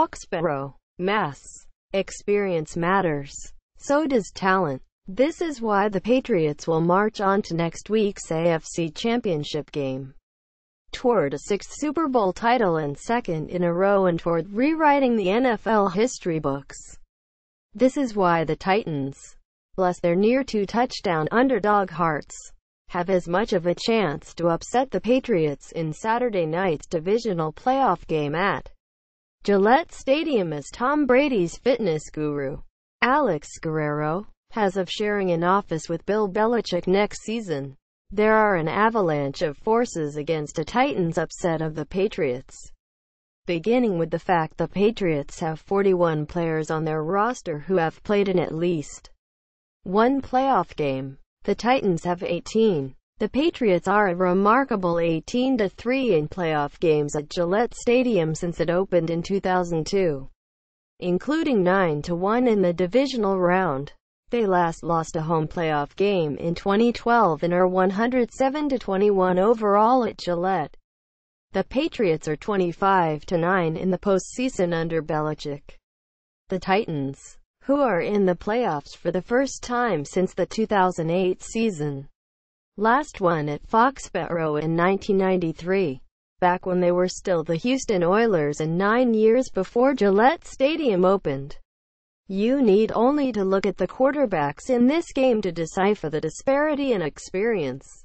Foxborough. Mass. Experience matters. So does talent. This is why the Patriots will march on to next week's AFC Championship game. Toward a sixth Super Bowl title and second in a row and toward rewriting the NFL history books. This is why the Titans, bless their near two-touchdown underdog hearts, have as much of a chance to upset the Patriots in Saturday night's divisional playoff game at Gillette Stadium as Tom Brady's fitness guru, Alex Guerrero, has of sharing an office with Bill Belichick next season. There are an avalanche of forces against a Titans upset of the Patriots. Beginning with the fact the Patriots have 41 players on their roster who have played in at least one playoff game. The Titans have 18. The Patriots are a remarkable 18-3 in playoff games at Gillette Stadium since it opened in 2002, including 9-1 in the divisional round. They last lost a home playoff game in 2012 and are 107-21 overall at Gillette. The Patriots are 25-9 in the postseason under Belichick. The Titans, who are in the playoffs for the first time since the 2008 season, Last won at Foxborough in 1993, back when they were still the Houston Oilers and nine years before Gillette Stadium opened. You need only to look at the quarterbacks in this game to decipher the disparity in experience.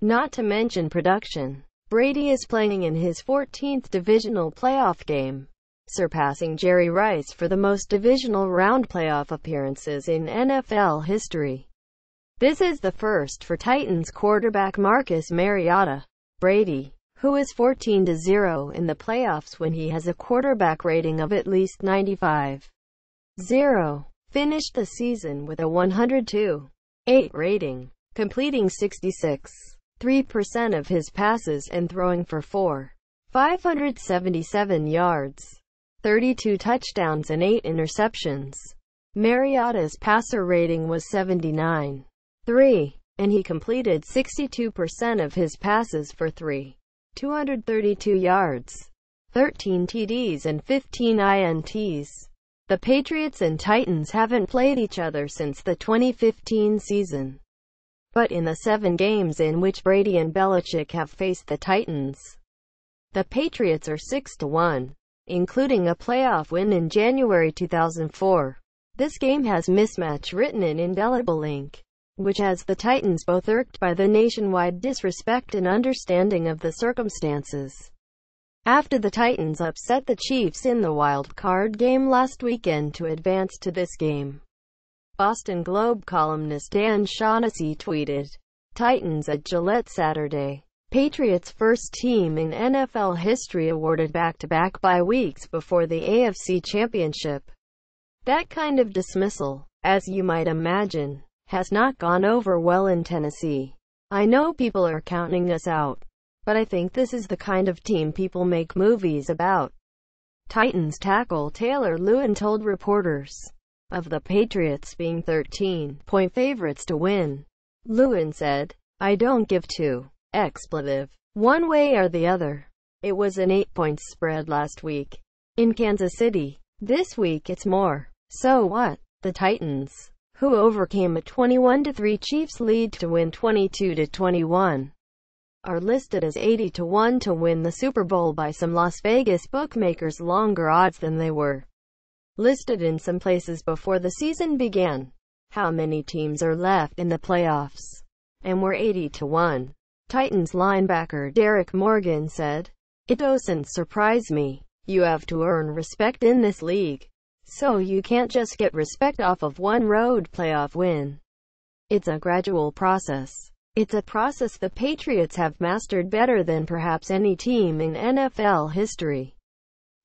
Not to mention production. Brady is playing in his 14th divisional playoff game, surpassing Jerry Rice for the most divisional round playoff appearances in NFL history. This is the first for Titans quarterback Marcus Mariota. Brady, who is 14-0 in the playoffs when he has a quarterback rating of at least 95. 0. Finished the season with a 102.8 rating, completing 66.3% of his passes and throwing for 4. 577 yards, 32 touchdowns and 8 interceptions. Mariota's passer rating was 79. 3. And he completed 62% of his passes for 3. 232 yards, 13 TDs and 15 INTs. The Patriots and Titans haven't played each other since the 2015 season. But in the seven games in which Brady and Belichick have faced the Titans, the Patriots are 6-1, including a playoff win in January 2004. This game has mismatch written in indelible ink which has the Titans both irked by the nationwide disrespect and understanding of the circumstances. After the Titans upset the Chiefs in the wild card game last weekend to advance to this game, Boston Globe columnist Dan Shaughnessy tweeted, Titans at Gillette Saturday. Patriots first team in NFL history awarded back-to-back -back bye weeks before the AFC Championship. That kind of dismissal, as you might imagine, has not gone over well in Tennessee. I know people are counting us out, but I think this is the kind of team people make movies about. Titans tackle Taylor Lewan told reporters of the Patriots being 13-point favorites to win. Lewan said, I don't give two expletive one way or the other. It was an eight-point spread last week in Kansas City. This week it's more. So what? The Titans who overcame a 21-3 Chiefs lead to win 22-21, are listed as 80 to 1 to win the Super Bowl by some Las Vegas bookmakers longer odds than they were listed in some places before the season began. How many teams are left in the playoffs? And we're 80 to 1. Titans linebacker Derrick Morgan said, It doesn't surprise me. You have to earn respect in this league. So you can't just get respect off of one road playoff win. It's a gradual process. It's a process the Patriots have mastered better than perhaps any team in NFL history.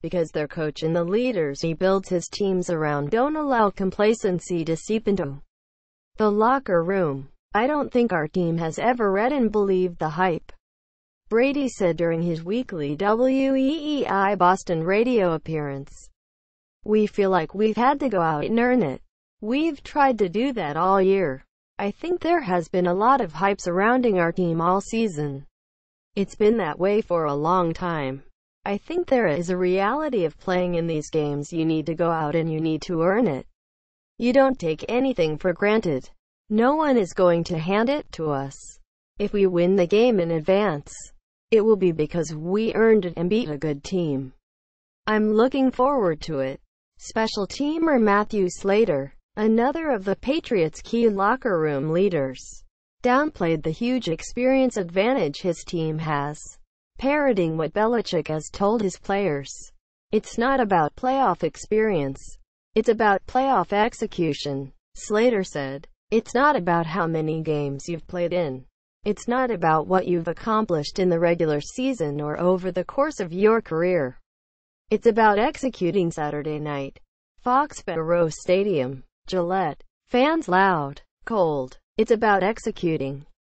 Because their coach and the leaders he builds his teams around don't allow complacency to seep into the locker room. I don't think our team has ever read and believed the hype. Brady said during his weekly WEEI Boston radio appearance. We feel like we've had to go out and earn it. We've tried to do that all year. I think there has been a lot of hype surrounding our team all season. It's been that way for a long time. I think there is a reality of playing in these games. You need to go out and you need to earn it. You don't take anything for granted. No one is going to hand it to us. If we win the game in advance, it will be because we earned it and beat a good team. I'm looking forward to it. Special teamer Matthew Slater Another of the Patriots' key locker room leaders downplayed the huge experience advantage his team has, parroting what Belichick has told his players. It's not about playoff experience. It's about playoff execution, Slater said. It's not about how many games you've played in. It's not about what you've accomplished in the regular season or over the course of your career. It's about executing Saturday night. Foxborough Stadium. Gillette. Fans loud, cold. It's about executing.